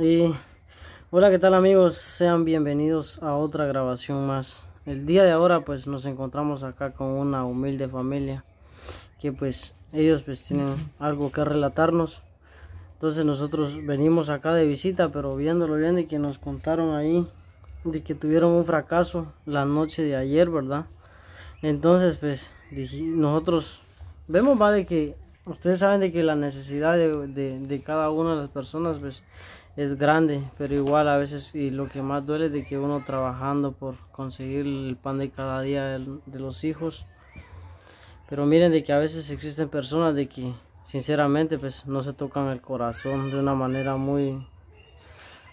Y hola, ¿qué tal amigos? Sean bienvenidos a otra grabación más. El día de ahora pues nos encontramos acá con una humilde familia que pues ellos pues tienen algo que relatarnos. Entonces nosotros venimos acá de visita, pero viéndolo bien de que nos contaron ahí de que tuvieron un fracaso la noche de ayer, ¿verdad? Entonces pues nosotros vemos va de que ustedes saben de que la necesidad de, cada una de las personas pues, es grande, pero igual a veces y lo que más duele es de que uno trabajando por conseguir el pan de cada día de, los hijos. Pero miren de que a veces existen personas de que sinceramente pues no se tocan el corazón de una manera muy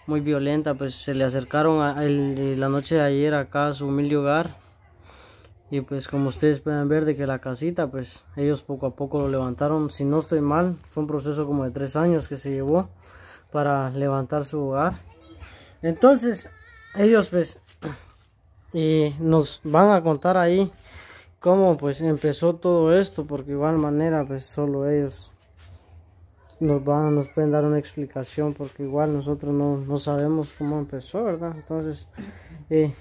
muy violenta, pues se le acercaron a, la noche de ayer acá a su humilde hogar. Y pues como ustedes pueden ver de que la casita pues ellos poco a poco lo levantaron. Si no estoy mal fue un proceso como de tres años que se llevó para levantar su hogar. Entonces ellos pues y nos van a contar ahí cómo pues empezó todo esto porque igual manera pues solo ellos nos van nos pueden dar una explicación porque igual nosotros no, no sabemos cómo empezó verdad entonces eh,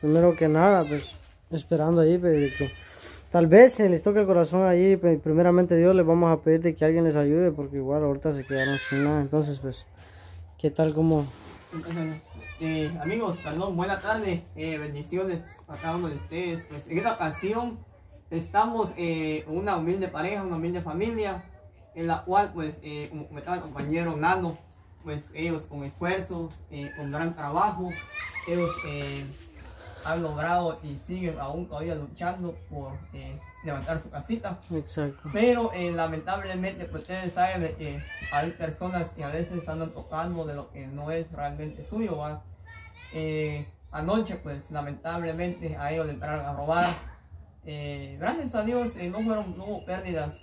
primero que nada pues esperando ahí pues, que tal vez se les toque el corazón pues, primeramente Dios les vamos a pedir de que alguien les ayude porque igual ahorita se quedaron sin nada. Entonces pues qué tal como eh, amigos perdón buena tarde. Eh, bendiciones a cada uno de ustedes. Pues en esta ocasión estamos eh, una humilde pareja una humilde familia en la cual pues eh, como comentaba el compañero Nano pues ellos con esfuerzos con gran trabajo ellos han logrado y siguen aún todavía luchando por eh, levantar su casita. Exacto. Pero eh, lamentablemente pues, ustedes saben que hay personas que a veces andan tocando de lo que no es realmente suyo. Eh, anoche pues lamentablemente a ellos le entraron a robar. gracias a Dios no, fueron, no hubo pérdidas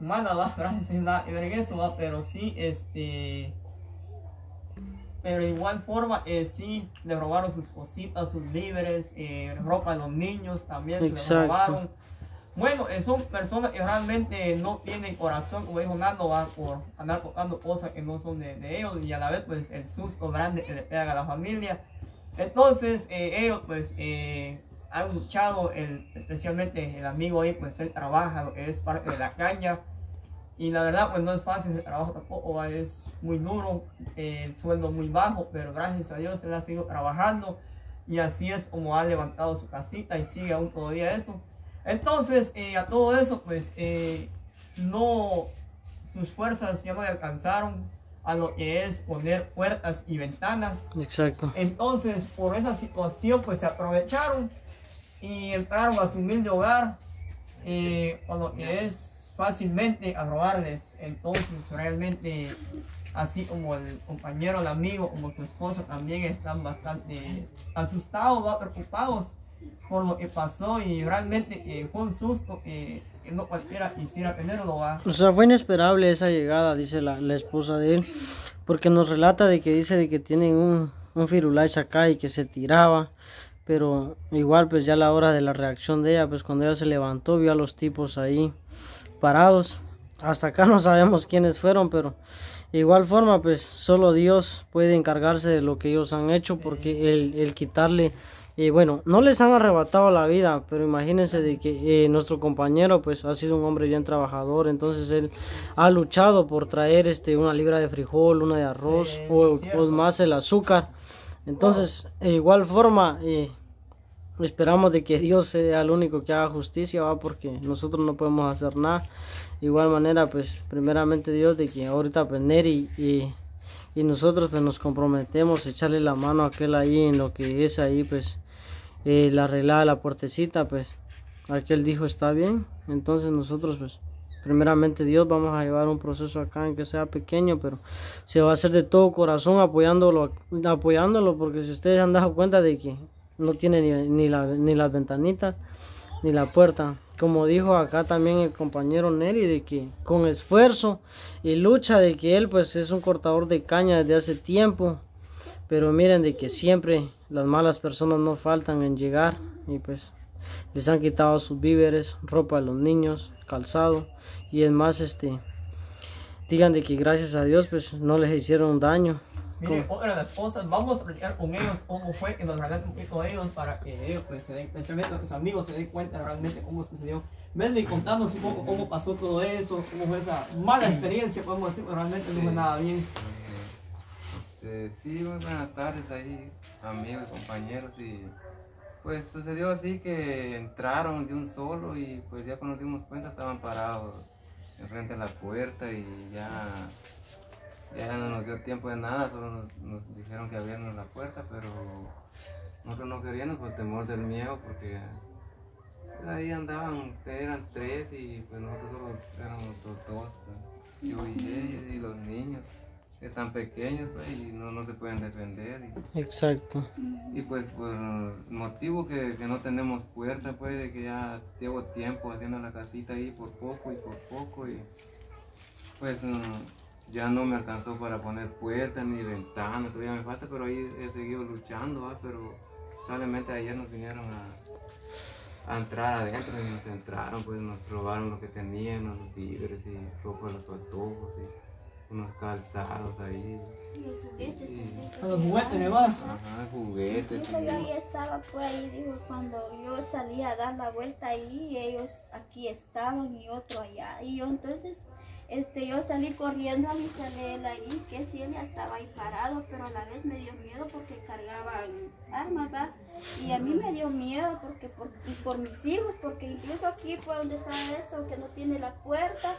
humanas, ¿va? gracias a eso, ¿va? pero sí este pero de igual forma eh, sí le robaron sus cositas, sus líderes, eh, ropa a los niños también se le robaron. Bueno, eh, son personas que realmente no tienen corazón, como dijo Nando, va por andar tocando cosas que no son de, ellos y a la vez pues el susto grande que le pega a la familia. Entonces eh, ellos pues han luchado, especialmente el amigo ahí pues él trabaja lo que es parte de la caña y la verdad, pues no es fácil el trabajo tampoco, es muy duro, el sueldo muy bajo, pero gracias a Dios él ha seguido trabajando y así es como ha levantado su casita y sigue aún todavía eso. Entonces, eh, a todo eso, pues eh, no, sus fuerzas ya no le alcanzaron a lo que es poner puertas y ventanas. Exacto. Entonces, por esa situación, pues se aprovecharon y entraron a su humilde hogar eh, con lo que es fácilmente a robarles. Entonces, realmente, así como el compañero, el amigo, como su esposa también están bastante asustados, preocupados por lo que pasó y realmente eh, fue un susto que, no cualquiera quisiera tenerlo. O sea, fue inesperable esa llegada, dice la, la, esposa de él, porque nos relata de que dice de que tienen un, un firulais acá y que se tiraba pero igual pues ya la hora de la reacción de ella pues cuando ella se levantó vio a los tipos ahí parados. Hasta acá no sabemos quiénes fueron, pero igual forma, pues solo Dios puede encargarse de lo que ellos han hecho, porque el, quitarle, eh, bueno, no les han arrebatado la vida, pero imagínense de que eh, nuestro compañero, pues ha sido un hombre bien trabajador, entonces él ha luchado por traer este una libra de frijol, una de arroz o, más el azúcar. Entonces, de igual forma, eh, Esperamos de que Dios sea el único que haga justicia, ¿va? porque nosotros no podemos hacer nada. De igual manera, pues primeramente Dios de que ahorita pues Neri y, y nosotros pues nos comprometemos a echarle la mano a aquel ahí en lo que es ahí pues eh, la arreglada la puertecita pues aquel dijo está bien. Entonces nosotros pues primeramente Dios vamos a llevar un proceso acá en que sea pequeño pero se va a hacer de todo corazón apoyándolo apoyándolo porque si ustedes han dado cuenta de que no tiene ni, ni, ni las ventanitas ni la puerta. Como dijo acá también el compañero Neri, de que con esfuerzo y lucha de que él pues es un cortador de caña desde hace tiempo. Pero miren de que siempre las malas personas no faltan en llegar y pues les han quitado sus víveres, ropa a los niños, calzado y es más este digan de que gracias a Dios pues no les hicieron daño Mire, otra de las cosas, vamos a platicar con ellos cómo fue que nos regalaron un poquito de ellos para que ellos, pues, se den, especialmente los amigos, se den cuenta realmente cómo sucedió. Melvin, contamos un poco cómo pasó todo eso, cómo fue esa mala experiencia, podemos decir, pero realmente no fue nada bien. Este, sí, muy buenas tardes ahí, amigos, compañeros, y pues sucedió así que entraron de un solo y pues ya cuando nos dimos cuenta estaban parados enfrente de la puerta y ya, ya no nos dio tiempo de nada, solo nos, nos dijeron que abrieron la puerta, pero nosotros no queríamos por temor del miedo porque pues, ahí andaban, eran tres y pues nosotros solo éramos los dos, yo y ellos y los niños. Están pequeños pues, y no, no se pueden defender. Y, Exacto. y pues por motivo que, que no tenemos puerta, pues de que ya llevo tiempo haciendo la casita ahí por poco y por poco y pues mm, ya no me alcanzó para poner puerta ni ventana, todavía me falta, pero ahí he seguido luchando, ¿va? pero probablemente ayer nos vinieron a, a entrar adentro y nos entraron, pues nos robaron lo que teníamos, los víveres y ropa de los patojos y unos calzados ahí. y- A los juguetes de bar. Ajá, juguetes. Yo ahí estaba, fue ahí, dijo, cuando yo salí a dar la vuelta ahí, ellos aquí estaban y otro allá. Y yo entonces, este, yo salí corriendo a avisarle él ahí, que sí, él ya estaba ahí parado, pero a la vez me dio miedo porque cargaban armas, ¿va? Y a mí me dio miedo porque por, y por mis hijos, porque incluso aquí fue donde estaba esto, que no tiene la puerta,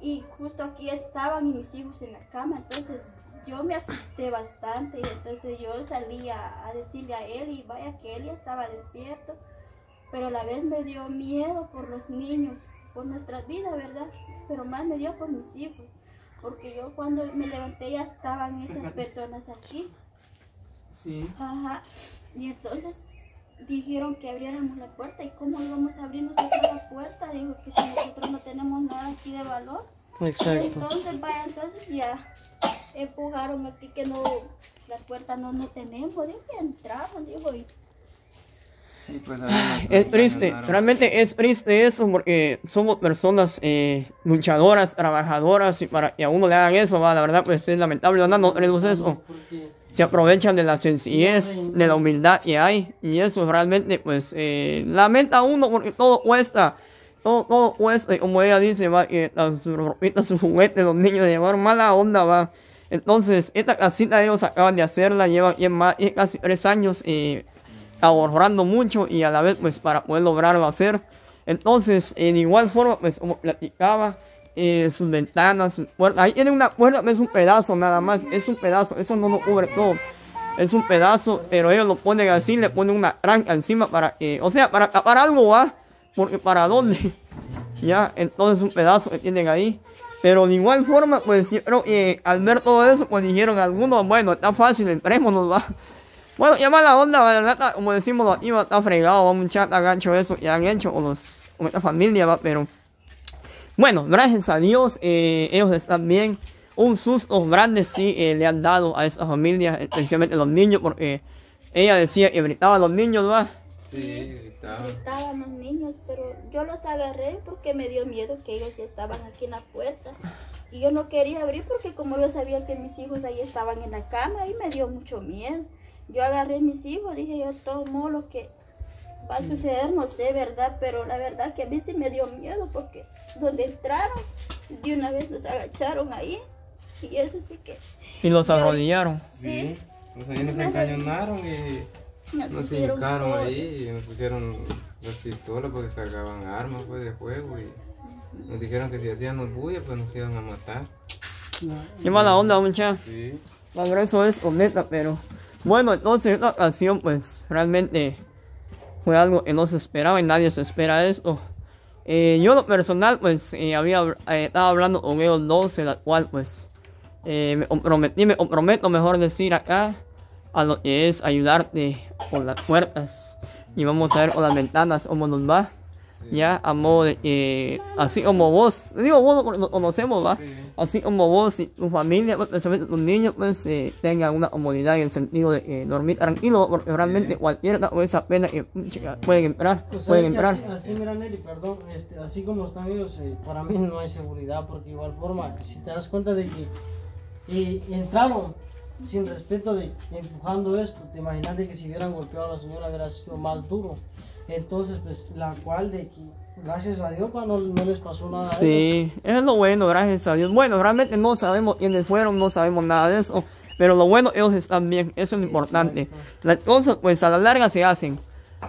y justo aquí estaban y mis hijos en la cama, entonces yo me asusté bastante y entonces yo salí a, a decirle a él y vaya que él ya estaba despierto, pero a la vez me dio miedo por los niños, por nuestras vidas, ¿verdad? Pero más me dio por mis hijos, porque yo cuando me levanté ya estaban esas personas aquí, Sí. ajá, y entonces dijeron que abriéramos la puerta y cómo íbamos a abrir nosotros la puerta, dijo que si nosotros no tenemos nada aquí de valor, Exacto. entonces, vaya, entonces ya empujaron aquí que no, la puerta no, no tenemos, dijo que entramos, dijo, y y pues nos Es triste, realmente es triste eso porque somos personas eh, luchadoras, trabajadoras y para que a uno le hagan eso, va, la verdad pues es lamentable, ¿verdad? no tenemos eso. Se aprovechan de la sencillez, de la humildad que hay y eso realmente pues eh, lamenta a uno porque todo cuesta. Todo, todo cuesta y como ella dice, va, que las ropitas, sus juguetes, los niños llevaron mala onda, va. Entonces, esta casita ellos acaban de hacerla, llevan ya más, casi tres años eh, ahorrando mucho y a la vez pues para poder lograrlo hacer. Entonces, en igual forma, pues como platicaba, eh, sus ventanas, sus puertas, ahí tiene una puerta, es un pedazo nada más, es un pedazo, eso no lo cubre todo. Es un pedazo, pero ellos lo ponen así, le ponen una tranca encima para que, o sea, para tapar algo va, porque para dónde, ya, entonces un pedazo que tienen ahí. Pero de igual forma, pues yo al ver todo eso, pues dijeron algunos, bueno, está fácil, entrémonos, va. Bueno, ya mala onda, la verdad, como decimos, los iba está fregado, va, muchachos, han hecho eso, y han hecho con, los, con esta familia, va, pero... Bueno, gracias a Dios, eh, ellos están bien. Un susto grande sí eh, le han dado a esta familia, especialmente los niños, porque ella decía que gritaba a los niños, va. Sí, gritaban. gritaban los niños, pero yo los agarré porque me dio miedo que ellos ya estaban aquí en la puerta. Y yo no quería abrir porque como yo sabía que mis hijos ahí estaban en la cama y me dio mucho miedo. Yo agarré a mis hijos, dije yo, todo modo lo que va a suceder, no sé, ¿verdad? Pero la verdad que a mí sí me dio miedo porque donde entraron, de una vez nos agacharon ahí. Y eso sí que Y los arrodillaron. Sí, pues ahí nos encañonaron y nos nos hincaron todo. ahí y nos pusieron las pistolas porque cargaban armas pues, de fuego y nos dijeron que si hacíamos bulla pues nos iban a matar. Qué mala onda, muchachos. Sí. La verdad eso es honesta, pero bueno, entonces esta ocasión pues realmente fue algo que no se esperaba y nadie se espera esto. Eh, yo lo personal pues eh, había eh, estaba hablando con ellos dos, en la cual pues eh, me comprometí, me comprometo mejor decir acá a lo que es ayudarte con las puertas y vamos a ver con las ventanas cómo nos va. Ya, a modo de que, así como vos, digo vos porque nos conocemos, va, Sí. así como vos y tu familia, pues, especialmente tus niños, pues eh, tengan una comodidad en el sentido de eh, dormir tranquilo, porque realmente cualquiera con esa pena que pucha, pueden entrar, Pues, pueden ¿sabe que entrar. Así, así, mira, Nelly, perdón, este, así como están ellos, eh, para mí no hay seguridad, porque igual forma, si te das cuenta de que eh, entraron sin respeto de empujando esto, te imaginas de que si hubieran golpeado a la señora hubiera sido más duro. Entonces, pues, la cual de que, gracias a Dios, no, no les pasó nada a ellos. Sí, es lo bueno, gracias a Dios. Bueno, realmente no sabemos quiénes fueron, no sabemos nada de eso. Pero lo bueno, ellos están bien, eso es lo importante. Las cosas, pues a la larga se hacen.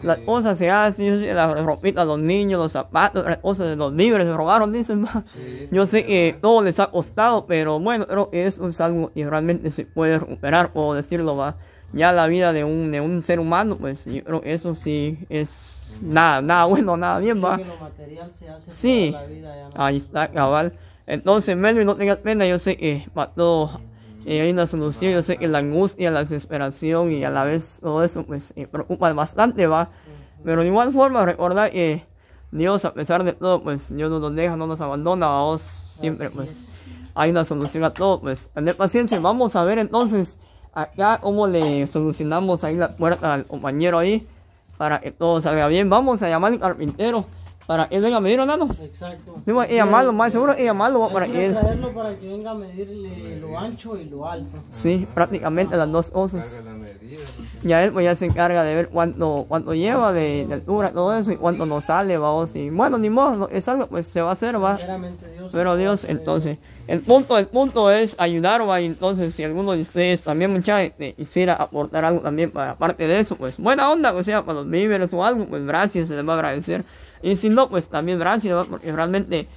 Las cosas se hacen, yo sé, la ropita de los niños, los zapatos, las cosas de los libres, se robaron, dicen más. Sí, Yo sé que todo les ha costado, pero bueno, creo que eso es algo que realmente se puede recuperar, o decirlo, va. Ya la vida de un, de un ser humano, pues yo creo que eso sí es nada, nada bueno, nada bien, va. que lo material se hace Sí. toda la vida, ya no Ahí está, cabal. Entonces, Melvin, no tengas pena, yo sé que para todo eh, hay una solución, yo sé que la angustia, la desesperación y a la vez todo eso, pues, eh, preocupa bastante, va. Pero de igual forma, recordar que Dios, a pesar de todo, pues, Dios no nos deja, no nos abandona, vamos, siempre, Así pues, es. hay una solución a todo, pues, tener paciencia. Vamos a ver entonces acá cómo le solucionamos ahí la puerta al compañero ahí para que todo salga bien. Vamos a llamar al carpintero para que él venga a medir, ¿no? Exacto. Digo, llamarlo, más seguro es llamarlo Hay para él. traerlo para que venga a medirle lo ancho y lo alto. Sí, prácticamente las dos porque- Ya él pues ya se encarga de ver cuánto, cuánto lleva de, de altura, todo eso, y cuánto nos sale, vamos. Y bueno, ni modo, es algo pues se va a hacer, va. Dios. Pero Dios, entonces, el punto, el punto es ayudar, va. Y entonces, si alguno de ustedes también, muchachos, quisiera aportar algo también para aparte de eso, pues buena onda, o sea, para los víveres o algo, pues gracias, se les va a agradecer. Y si no, pues también gracias, ¿va? porque realmente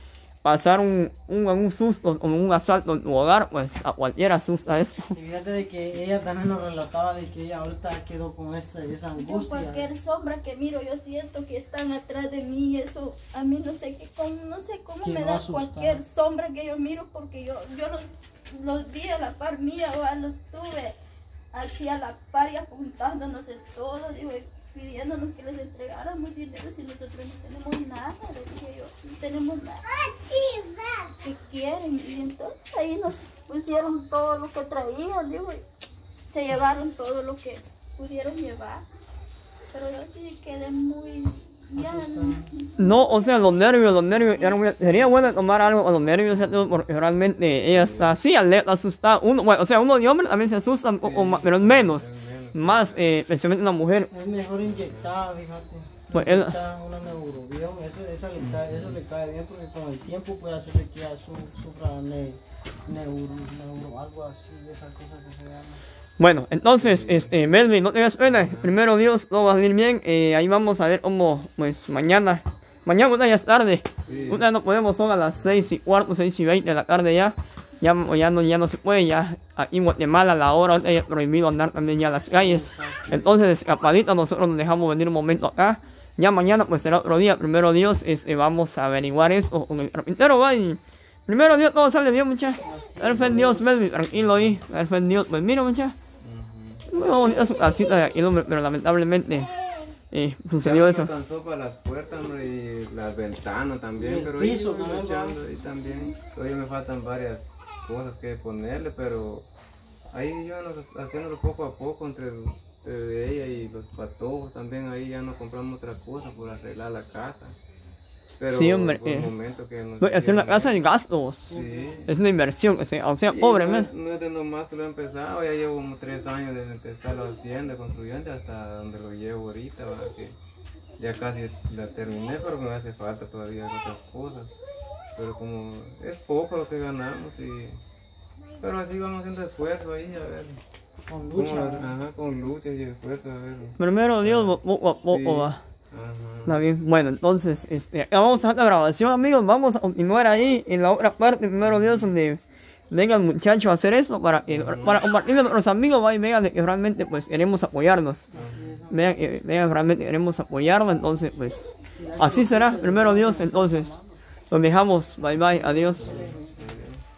pasar un, un, un susto o un asalto en tu hogar, pues a cualquiera asusta esto. Y fíjate de que ella también nos relataba de que ella ahorita quedó con esa, esa Yo angustia. cualquier sombra que miro, yo siento que están atrás de mí. Eso a mí no sé qué, cómo, no sé cómo Que me no da asustar. cualquier sombra que yo miro porque yo, yo los, los vi a la par mía, o los tuve así a la par y apuntándonos en todo, digo, pidiéndonos que les entregáramos dinero si nosotros no tenemos nada, le dije yo, no tenemos nada. ¿Qué quieren? Y entonces ahí nos pusieron todo lo que traían, digo, y se llevaron todo lo que pudieron llevar. Pero yo sí quedé muy... Ya, No, o sea, los nervios, los nervios, ya no voy a- sería bueno tomar algo con los nervios, porque realmente ella está así, alerta, asustada. Uno, bueno, o sea, uno de hombre también se asusta un poco más, pero menos. Más, eh, especialmente una mujer. Es mejor inyectada, fíjate. Pues él- Inyectada una neurobión, eso, esa le cae, eso le cae bien porque con el tiempo puede hacer que ella su, sufra ne, neuro, neuro, algo así, de esa cosa que se llama. Bueno, entonces, este, Melvin, no tengas pena. Primero Dios, todo va a salir bien. Eh, ahí vamos a ver cómo, pues, mañana. Mañana puta, ya es tarde. Sí. Puta, no podemos, son a las 6 y cuarto, 6 y 20 de la tarde ya. Ya, ya, no, ya no se puede, ya aquí en Guatemala a la hora es prohibido andar también ya a las calles. Entonces, escapadita, nosotros nos dejamos venir un momento acá. Ya mañana, pues será otro día. Primero Dios, este, vamos a averiguar eso con el carpintero, va. Y primero Dios, todo sale bien, muchachos. Perfecto Dios, Melvin, tranquilo ahí. Perfecto Dios, pues mira, muchachos. Muy bonita su casita de aquí, hombre, pero lamentablemente eh, sucedió eso. alcanzó para las puertas hombre, y las ventanas también, Y el pero piso ahí voy también, luchando ahí también. Todavía me faltan varias cosas que ponerle, pero ahí yo haciéndolo poco a poco entre, entre ella y los patojos también, ahí ya no compramos otra cosa por arreglar la casa. Pero Sí, hombre, por el eh, momento que nos hacer una casa de gastos. Sí. Es una inversión, o sea, o sea Y pobre, no, no es de nomás que lo he empezado, ya llevo como tres años desde que estarlo haciendo, construyendo hasta donde lo llevo ahorita, ¿verdad? que ya casi la terminé, pero me hace falta todavía otras cosas. Pero como es poco lo que ganamos y... Pero así vamos haciendo esfuerzo ahí, a ver. Con lucha. ajá, con lucha y esfuerzo, a ver. Primero Dios, poco a poco Sí. va. Está bien, bueno, entonces, este, vamos a hacer la grabación, amigos. Vamos a continuar ahí en la otra parte, primero Dios, donde vengan muchachos a hacer eso para, que- para a nuestros amigos, va, y vean que realmente pues queremos apoyarnos. Vean que vean, realmente queremos apoyarnos, entonces pues así será, primero Dios, entonces. Los dejamos, bye bye, adiós.